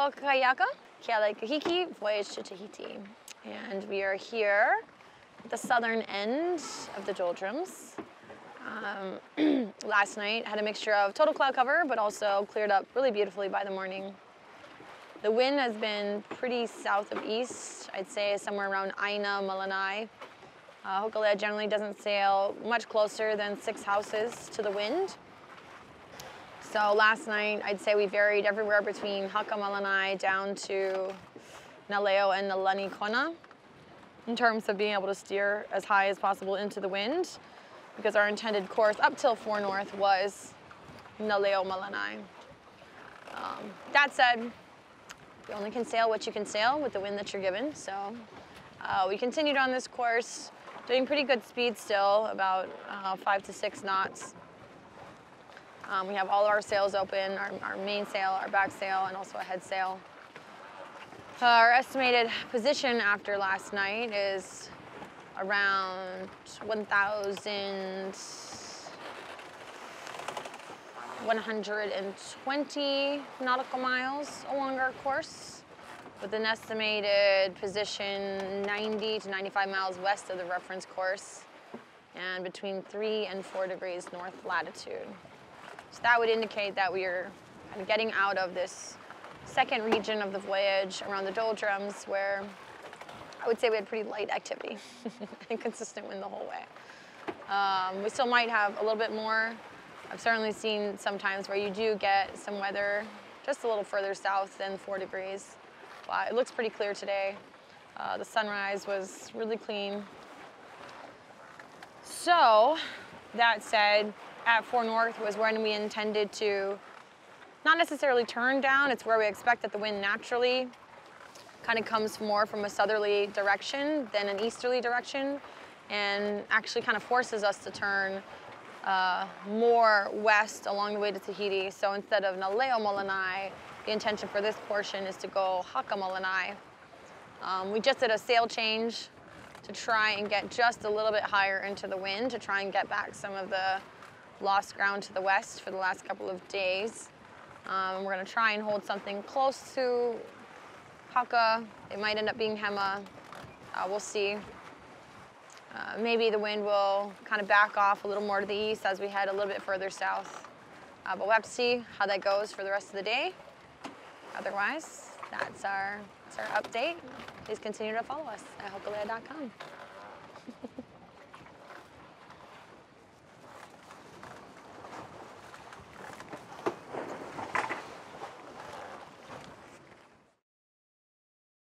Aloha Kakayaka, Kealai Kahiki, Voyage to Tahiti. And we are here at the southern end of the doldrums. Um, last night had a mixture of total cloud cover, but also cleared up really beautifully by the morning. The wind has been pretty south of east, I'd say somewhere around Aina, Malanai. Uh, Hokulea generally doesn't sail much closer than six houses to the wind. So last night, I'd say we varied everywhere between Haka Malanai down to Naleo and Nalani Kona in terms of being able to steer as high as possible into the wind because our intended course up till 4 North was Naleo Malanai. Um, that said, you only can sail what you can sail with the wind that you're given. So uh, we continued on this course, doing pretty good speed still, about uh, five to six knots. Um, we have all of our sails open, our, our, main sail, our back sail, and also a head sail. Our estimated position after last night is around 1,000, 120 nautical miles along our course with an estimated position 90 to 95 miles west of the reference course and between 3 and 4 degrees north latitude. So that would indicate that we are kind of getting out of this second region of the voyage around the doldrums where I would say we had pretty light activity and consistent wind the whole way. Um, we still might have a little bit more. I've certainly seen sometimes where you do get some weather just a little further south than four degrees. It looks pretty clear today. Uh, the sunrise was really clean. So, that said, at 4 North was when we intended to not necessarily turn down, it's where we expect that the wind naturally kind of comes more from a southerly direction than an easterly direction and actually kind of forces us to turn uh, more west along the way to Tahiti. So instead of Naleo Malanai, the intention for this portion is to go Haka Malanai. Um, we just did a sail change to try and get just a little bit higher into the wind to try and get back some of the lost ground to the west for the last couple of days. Um, we're gonna try and hold something close to Haka. It might end up being Hema. Uh, we'll see. Uh, maybe the wind will kind of back off a little more to the east as we head a little bit further south. Uh, but we'll have to see how that goes for the rest of the day. Otherwise, that's our, that's our update. Please continue to follow us at hokulea.com.